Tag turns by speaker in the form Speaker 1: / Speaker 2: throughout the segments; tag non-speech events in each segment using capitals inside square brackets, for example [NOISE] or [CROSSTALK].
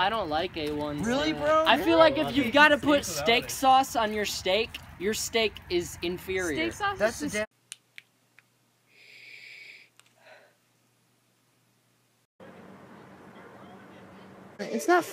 Speaker 1: I don't like A1.
Speaker 2: Really, bro?
Speaker 1: I feel like if you've got to put steak sauce on your steak, your steak is inferior.
Speaker 3: Steak sauce
Speaker 2: That's the
Speaker 3: is
Speaker 2: damn.
Speaker 3: It's not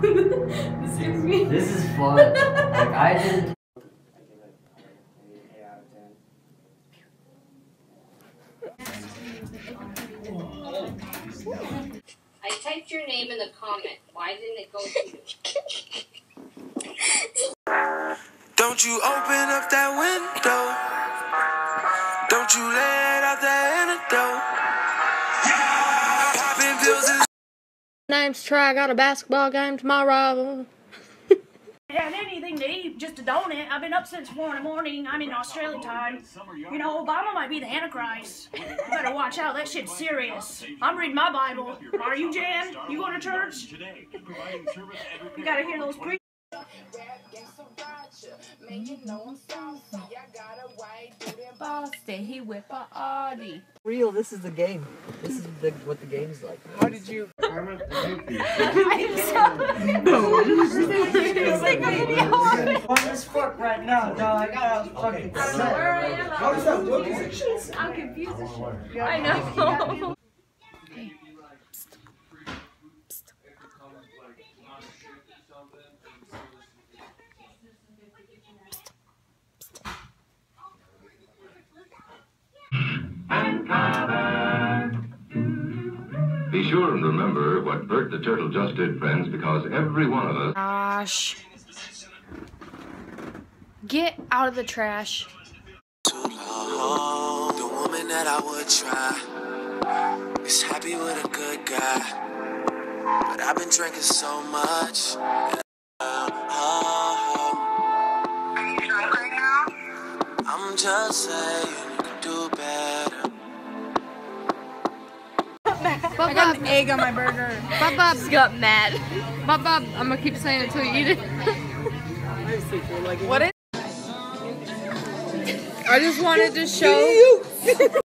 Speaker 3: focus.
Speaker 4: Excuse me.
Speaker 1: This is fun. like I [LAUGHS] didn't.
Speaker 5: I typed your name in the comment. Why didn't it go to you?
Speaker 6: Don't you open up that window. Don't you let out that antidote. Popping pills and
Speaker 3: Name's Troy. I got a basketball game tomorrow.
Speaker 7: And anything to eat, just a donut. I've been up since four in the morning. I'm in Australia time. You know, Obama might be the Antichrist. You better watch out. That shit's serious. I'm reading my Bible. Are you, Jan? You going to church? You gotta hear those pre.
Speaker 4: Boston, he whip a Audi.
Speaker 1: Real. This is the game. This is the, what the game's like.
Speaker 2: How did you?
Speaker 8: on this foot right now, dog. I got a fucking
Speaker 4: Where I am,
Speaker 8: How is that looking?
Speaker 4: I'm confused. I know.
Speaker 9: Be sure and remember what Bert the Turtle just did, friends, because every one of us
Speaker 3: Gosh. Get out of the trash.
Speaker 6: too long. The woman that I would try is happy with a good guy. But I've been drinking so much. and oh, Are you drunk right now? I'm just saying you can do better.
Speaker 3: Bob, Bob,
Speaker 4: Egg on my burger.
Speaker 3: Bob, Bob got mad. Bob, Bob, I'm gonna keep saying it until you eat it.
Speaker 4: What is? I just wanted to show. [LAUGHS]